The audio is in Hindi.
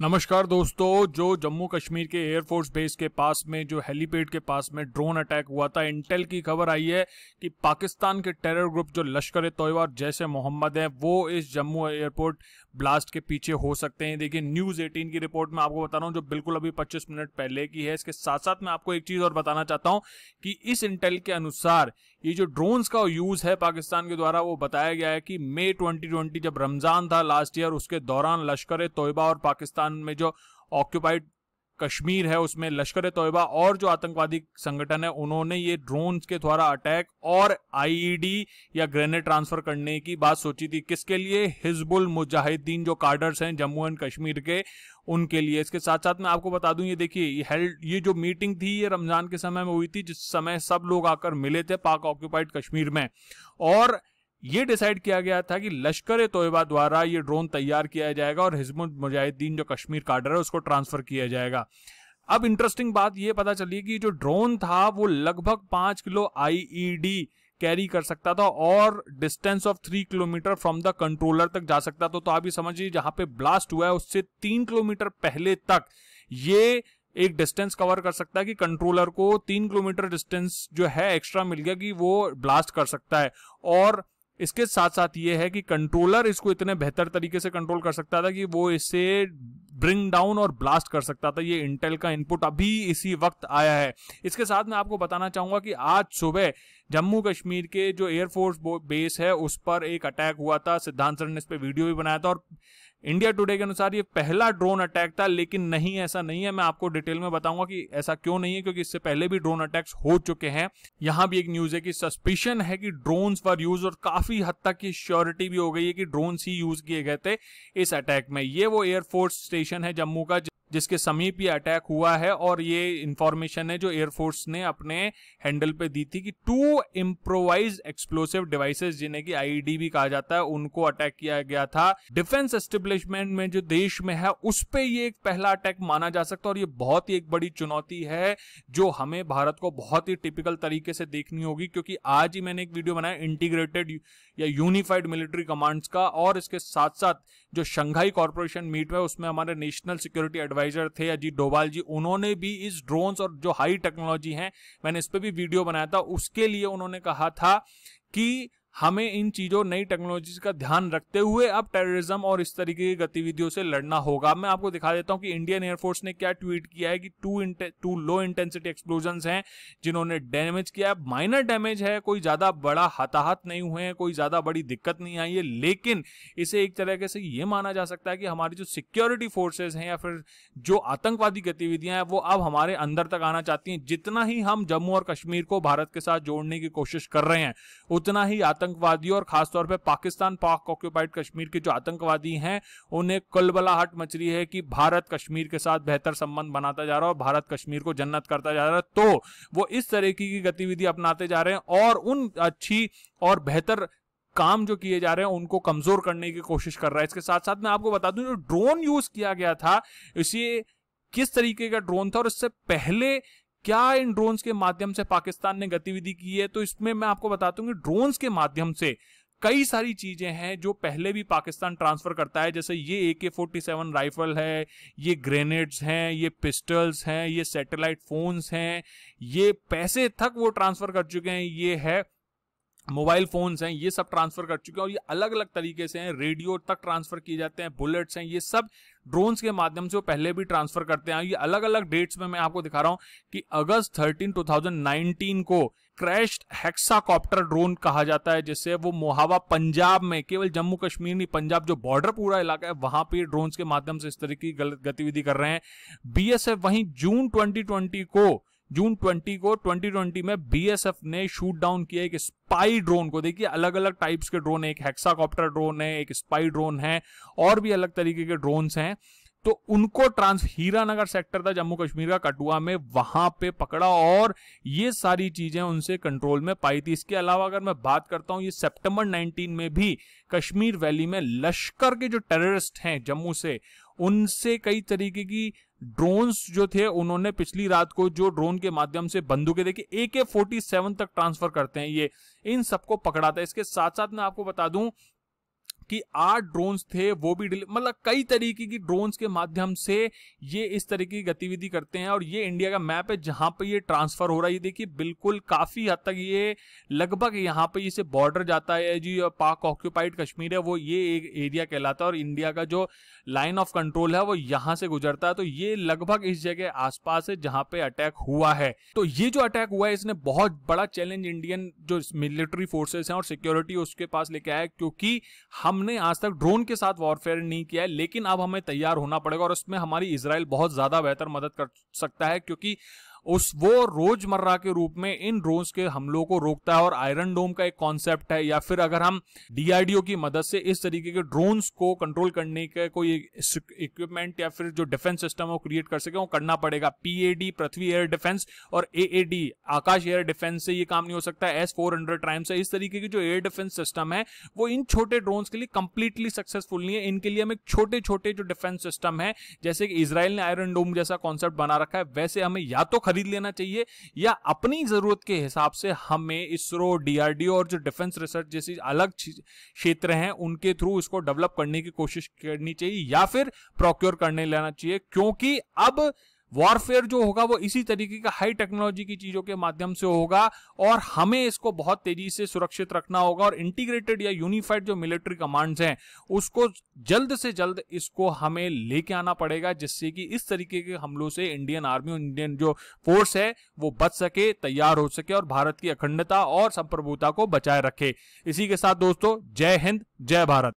नमस्कार दोस्तों, जो जम्मू कश्मीर के एयरफोर्स बेस के पास में, जो हेलीपैड के पास में ड्रोन अटैक हुआ था इंटेल की खबर आई है कि पाकिस्तान के टेरर ग्रुप जो लश्कर तोयबा जैसे मोहम्मद है, वो इस जम्मू एयरपोर्ट ब्लास्ट के पीछे हो सकते हैं। देखिए न्यूज़ 18 की रिपोर्ट में आपको बता रहा हूँ, जो बिल्कुल अभी 25 मिनट पहले की है। इसके साथ साथ मैं आपको एक चीज़ और बताना चाहता हूँ कि इस इंटेल के अनुसार ये जो ड्रोन्स का यूज़ है पाकिस्तान के द्वारा, वो बताया गया है कि मई ट्वेंटी जब रमज़ान था लास्ट ईयर उसके दौरान लश्कर ए तोयबा और पाकिस्तान में जो ऑक्यूपाइड कश्मीर है, उसमें लश्कर तोयबा और जो आतंकवादी संगठन है, उन्होंने ये ड्रोन के द्वारा अटैक और आईईडी या ग्रेनेड ट्रांसफ़र करने की बात सोची थी। किसके लिए? हिजबुल मुजाहिदीन जो कार्डर्स हैं जम्मू एंड कश्मीर के, उनके लिए। इसके साथ साथ मैं आपको बता दूँ, ये देखिए, ये ये जो मीटिंग थी, ये रमज़ान के समय में हुई थी, जिस समय सब लोग आकर मिले थे पाक ऑक्यूपाइड कश्मीर में। और ये डिसाइड किया गया था कि लश्कर ए तोयबा द्वारा ये ड्रोन तैयार किया जाएगा और हिजमुल मुजाहिदीन जो कश्मीर कार्डर है उसको ट्रांसफ़र किया जाएगा। अब इंटरेस्टिंग बात ये पता चली कि जो ड्रोन था वो लगभग पाँच किलो आईईडी कैरी कर सकता था और distance of three kilometre from the controller तक जा सकता था। तो आप ये समझिए, जहाँ पे ब्लास्ट हुआ है, उससे तीन किलोमीटर पहले तक ये एक डिस्टेंस कवर कर सकता है कि कंट्रोलर को तीन किलोमीटर डिस्टेंस जो है एक्स्ट्रा मिल गया कि वो ब्लास्ट कर सकता है। और इसके साथ साथ ये है कि कंट्रोलर इसको इतने बेहतर तरीके से कंट्रोल कर सकता था कि वो इसे ब्रिंग डाउन और ब्लास्ट कर सकता था। ये इंटेल का इनपुट अभी इसी वक्त आया है। इसके साथ मैं आपको बताना चाहूँगा कि आज सुबह जम्मू कश्मीर के जो एयरफोर्स बेस है, उस पर एक अटैक हुआ था। सिद्धांत सर ने इस पर वीडियो भी बनाया था और इंडिया टुडे के अनुसार ये पहला ड्रोन अटैक था, लेकिन नहीं, ऐसा नहीं है। मैं आपको डिटेल में बताऊँगा कि ऐसा क्यों नहीं है, क्योंकि इससे पहले भी ड्रोन अटैक्स हो चुके हैं। यहाँ भी एक न्यूज़ है कि सस्पिशन है कि ड्रोन फॉर यूज़ और काफ़ी हद तक की श्योरिटी भी हो गई है कि ड्रोन ही यूज़ किए गए थे इस अटैक में। ये वो एयरफोर्स स्टेशन है जम्मू का जिसके समीप ये अटैक हुआ है और ये इंफॉर्मेशन है जो एयरफोर्स ने अपने हैंडल पे दी थी कि टू इम्प्रोवाइज एक्सप्लोसिव डिवाइसेस जिन्हें की आईडी भी कहा जाता है, उनको अटैक किया गया था। डिफेंस एस्टेब्लिशमेंट में जो देश में है, उस पर ये एक पहला अटैक माना जा सकता है और ये बहुत ही एक बड़ी चुनौती है, जो हमें भारत को बहुत ही टिपिकल तरीके से देखनी होगी, क्योंकि आज ही मैंने एक वीडियो बनाया इंटीग्रेटेड या यूनिफाइड मिलिट्री कमांड्स का, और इसके साथ साथ जो शंघाई कॉरपोरेशन मीट हुआ, उसमें हमारे नेशनल सिक्योरिटी एडवाइजर थे अजीत डोभाल जी, उन्होंने भी इस ड्रोन्स और जो हाई टेक्नोलॉजी है, मैंने इस पर भी वीडियो बनाया था, उसके लिए उन्होंने कहा था कि हमें इन चीज़ों, नई टेक्नोलॉजीज़ का ध्यान रखते हुए अब टेररिज्म और इस तरीके की गतिविधियों से लड़ना होगा। मैं आपको दिखा देता हूँ कि इंडियन एयरफोर्स ने क्या ट्वीट किया है कि two two low intensity explosion हैं, जिन्होंने डैमेज किया है। माइनर डैमेज है, कोई ज़्यादा बड़ा हताहत नहीं हुए हैं, कोई ज़्यादा बड़ी दिक्कत नहीं आई है। लेकिन इसे एक तरीके से ये माना जा सकता है कि हमारी जो सिक्योरिटी फोर्सेज हैं या फिर जो आतंकवादी गतिविधियाँ हैं, वो अब हमारे अंदर तक आना चाहती हैं। जितना ही हम जम्मू और कश्मीर को भारत के साथ जोड़ने की कोशिश कर रहे हैं, उतना ही आतंक आतंकवादी और खासतौर पर पाकिस्तान पाक ऑक्यूपाइड कश्मीर के जो आतंकवादी हैं, उन्हें कलबलाहट मच रही है कि भारत कश्मीर के साथ बेहतर संबंध बनाता जा रहा है और भारत कश्मीर को जन्नत करता जा रहा है। तो वो इस तरीके की गतिविधि अपनाते जा रहे हैं और उन अच्छी और बेहतर काम जो किए जा रहे हैं, उनको कमज़ोर करने की कोशिश कर रहा है। इसके साथ साथ मैं आपको बता दूँ, जो ड्रोन यूज़ किया गया था, इसे किस तरीके का ड्रोन था और इससे पहले क्या इन ड्रोन्स के माध्यम से पाकिस्तान ने गतिविधि की है? तो इसमें मैं आपको बताता हूँ कि ड्रोन्स के माध्यम से कई सारी चीज़ें हैं जो पहले भी पाकिस्तान ट्रांसफ़र करता है। जैसे ये ए के फोर्टी सेवन राइफल है, ये ग्रेनेड्स हैं, ये पिस्टल्स हैं, ये सैटेलाइट फोन्स हैं, ये पैसे तक वो ट्रांसफ़र कर चुके हैं। ये है मोबाइल फोन्स हैं, ये सब ट्रांसफ़र कर चुके हैं और ये अलग अलग तरीके से हैं, रेडियो तक ट्रांसफ़र किए जाते हैं, बुलेट्स हैं, ये सब ड्रोन्स के माध्यम से वो पहले भी ट्रांसफ़र करते हैं। ये अलग अलग डेट्स में मैं आपको दिखा रहा हूँ कि अगस्त 13 2019 को क्रैश्ड हेक्साकॉप्टर ड्रोन कहा जाता है, जिससे वो मोहावा पंजाब में, केवल जम्मू कश्मीर नहीं, पंजाब जो बॉर्डर पूरा इलाका है, वहाँ पे ड्रोन्स के माध्यम से इस तरह की गलत गतिविधि कर रहे हैं। बीएसएफ वहीं जून 2020 को जून 20 को 2020 में बीएसएफ ने शूट डाउन किया एक स्पाई ड्रोन को। देखिए अलग अलग टाइप्स के ड्रोन है, एक हेक्साकॉप्टर ड्रोन है, एक स्पाई ड्रोन है, और भी अलग तरीके के ड्रोन्स हैं। तो उनको ट्रांस हीरानगर सेक्टर था, जम्मू कश्मीर का कटुआ में, वहाँ पे पकड़ा और ये सारी चीज़ें उनसे कंट्रोल में पाई थी। इसके अलावा अगर मैं बात करता हूँ, ये सितंबर 19 में भी कश्मीर वैली में लश्कर के जो टेररिस्ट हैं जम्मू से उनसे कई तरीके की ड्रोन्स जो थे, उन्होंने पिछली रात को जो ड्रोन के माध्यम से बंदूकें देखी ए के फोर्टी सेवन तक ट्रांसफ़र करते हैं ये। इन सबको पकड़ा था। इसके साथ साथ मैं आपको बता दूँ कि आठ ड्रोन्स थे, वो भी मतलब कई तरीके की ड्रोन्स के माध्यम से ये इस तरीके की गतिविधि करते हैं और ये इंडिया का मैप है जहाँ पर ये ट्रांसफ़र हो रहा है। ये देखिए, बिल्कुल काफ़ी हद तक ये लगभग यहाँ पे इसे बॉर्डर जाता है जी पाक ऑक्यूपाइड कश्मीर है, वो ये एक एरिया कहलाता है और इंडिया का जो लाइन ऑफ़ कंट्रोल है, वो यहाँ से गुजरता है। तो ये लगभग इस जगह आसपास है जहाँ पे अटैक हुआ है। तो ये जो अटैक हुआ है, इसने बहुत बड़ा चैलेंज इंडियन जो मिलिट्री फोर्सेस हैं और सिक्योरिटी उसके पास लेके आया क्योंकि हमने आज तक ड्रोन के साथ वॉरफेयर नहीं किया है, लेकिन अब हमें तैयार होना पड़ेगा और उसमें हमारी इसराइल बहुत ज़्यादा बेहतर मदद कर सकता है, क्योंकि उस वो रोज़मर्रा के रूप में इन ड्रोन्स के हमलों को रोकता है और आयरन डोम का एक कॉन्सेप्ट है, या फिर अगर हम डीआरडीओ की मदद से इस तरीके के ड्रोन्स को कंट्रोल करने के कोई इक्विपमेंट या फिर जो डिफेंस सिस्टम है वो क्रिएट कर सके, वो करना पड़ेगा। पीएडी पृथ्वी एयर डिफेंस और एएडी आकाश एयर डिफेंस से ये काम नहीं हो सकता एस फोर हंड्रेड टाइम से। इस तरीके की जो एयर डिफेंस सिस्टम है, वो इन छोटे ड्रोन्स के लिए कंप्लीटली सक्सेसफुल नहीं है। इनके लिए हमें छोटे छोटे जो डिफेंस सिस्टम है, जैसे कि इसराइल ने आयरन डोम जैसा कॉन्सेप्ट बना रखा है, वैसे हमें या तो खरीद लेना चाहिए या अपनी ज़रूरत के हिसाब से हमें इसरो डीआरडीओ और जो डिफेंस रिसर्च जैसी अलग क्षेत्र हैं, उनके थ्रू इसको डेवलप करने की कोशिश करनी चाहिए या फिर प्रोक्योर करने लेना चाहिए, क्योंकि अब वॉरफेयर जो होगा वो इसी तरीके का हाई टेक्नोलॉजी की चीज़ों के माध्यम से होगा और हमें इसको बहुत तेज़ी से सुरक्षित रखना होगा और इंटीग्रेटेड या यूनिफाइड जो मिलिट्री कमांड्स हैं, उसको जल्द से जल्द इसको हमें लेके आना पड़ेगा जिससे कि इस तरीके के हमलों से इंडियन आर्मी और इंडियन जो फोर्स है, वो बच सके, तैयार हो सके और भारत की अखंडता और संप्रभुता को बचाए रखे। इसी के साथ दोस्तों, जय हिंद, जय भारत।